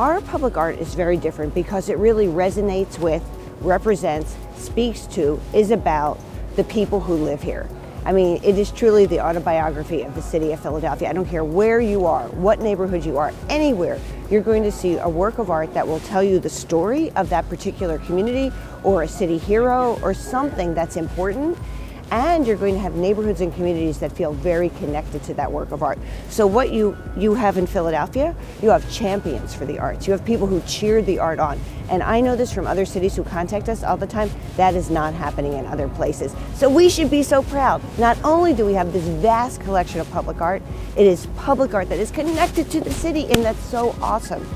Our public art is very different because it really resonates with, represents, speaks to, is about the people who live here. I mean, it is truly the autobiography of the city of Philadelphia. I don't care where you are, what neighborhood you are, anywhere, you're going to see a work of art that will tell you the story of that particular community or a city hero or something that's important and you're going to have neighborhoods and communities that feel very connected to that work of art. So what you, you have in Philadelphia, you have champions for the arts. You have people who cheer the art on. And I know this from other cities who contact us all the time, that is not happening in other places. So we should be so proud. Not only do we have this vast collection of public art, it is public art that is connected to the city and that's so awesome.